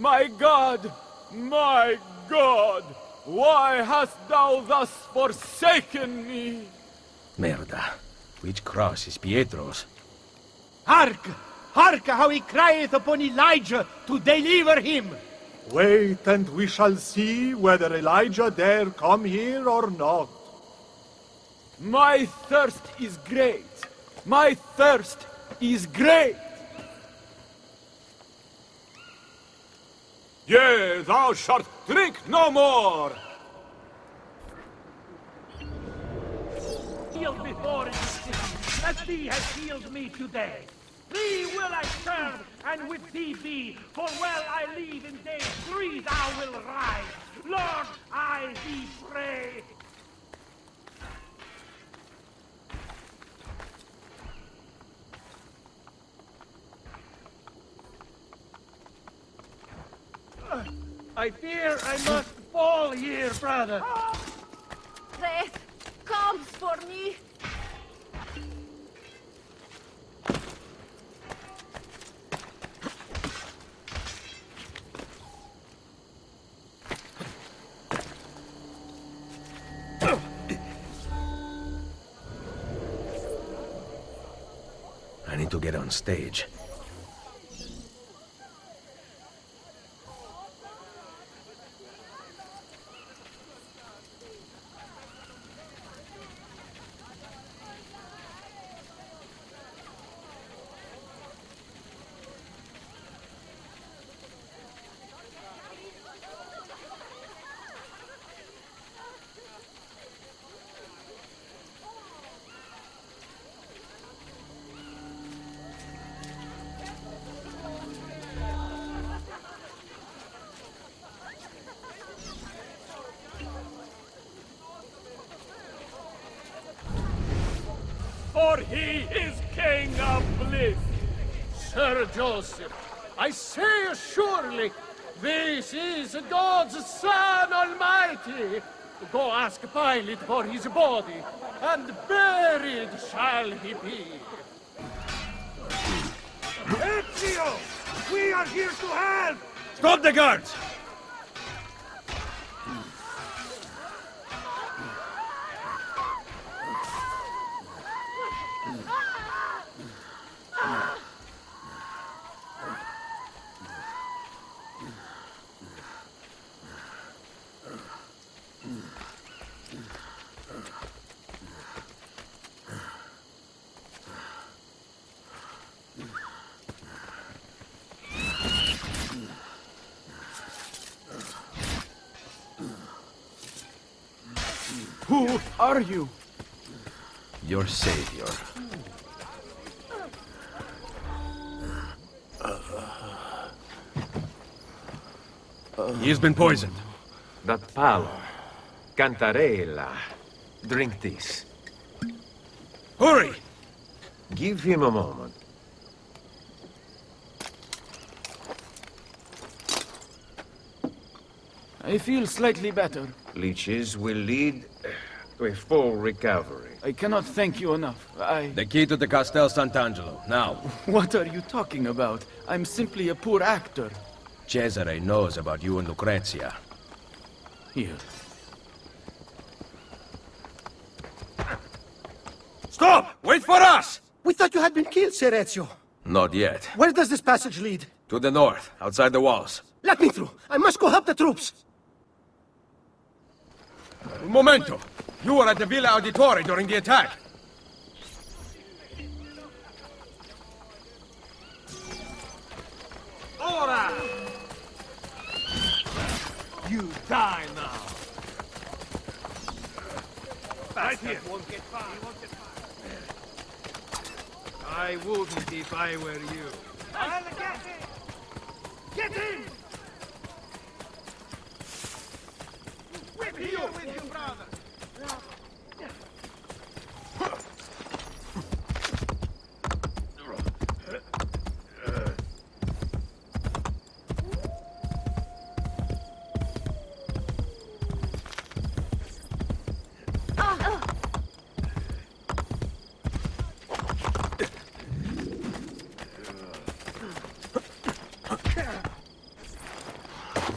My God! My God! Why hast thou thus forsaken me? Merda. Which cross is Pietro's? Hark! Hark how he crieth upon Elijah to deliver him! Wait, and we shall see whether Elijah dare come here or not. My thirst is great. My thirst is great. Yea, thou shalt drink no more. Healed before in as thee has healed me today. Thee will I serve, and with thee be, for well I leave in day three thou will rise. Lord, I thee pray. I fear I must fall here, brother. Death comes for me. I need to get on stage. For he is King of Bliss. Sir Joseph, I say surely, this is God's Son Almighty. Go ask Pilate for his body, and buried shall he be. Ezio! We are here to help! Stop the guards! Who are you? Your savior. He's been poisoned. That palo. Cantarella. Drink this. Hurry! Give him a moment. I feel slightly better. Leeches will lead to a full recovery. I cannot thank you enough. I... The key to the Castel Sant'Angelo. Now, What are you talking about? I'm simply a poor actor. Cesare knows about you and Lucrezia. Here. Stop! Wait for us! We thought you had been killed, Sir Ezio. Not yet. Where does this passage lead? To the north, outside the walls. Let me through. I must go help the troops. Un momento! You were at the Villa Auditore during the attack. Ora! You die now. Right here. Won't get far. I wouldn't if I were you.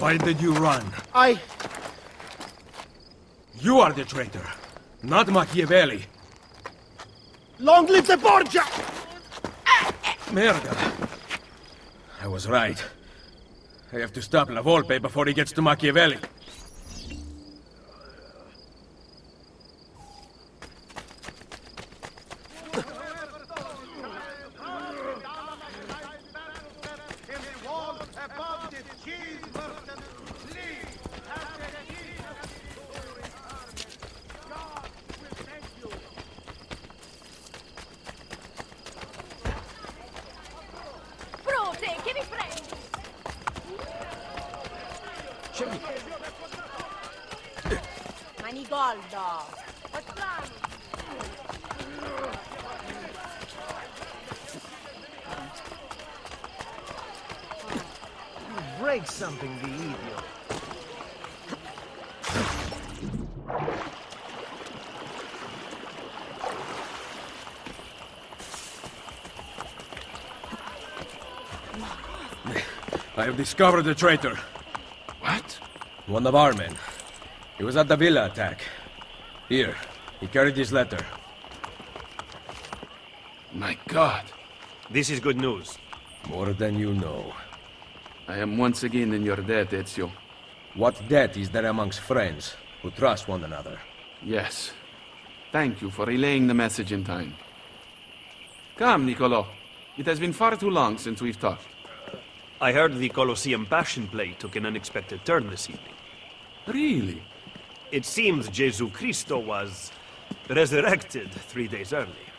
Why did you run? I... You are the traitor, not Machiavelli. Long live the Borgia! Merda. I was right. I have to stop La Volpe before he gets to Machiavelli. Manigoldo! Break something, the idiot. I have discovered the traitor. What? One of our men. He was at the villa attack. Here, he carried this letter. My god. This is good news. More than you know. I am once again in your debt, Ezio. What debt is there amongst friends who trust one another? Yes. Thank you for relaying the message in time. Come, Niccolo. It has been far too long since we've talked. I heard the Colosseum Passion Play took an unexpected turn this evening. Really? It seems Jesu Christo was resurrected three days early.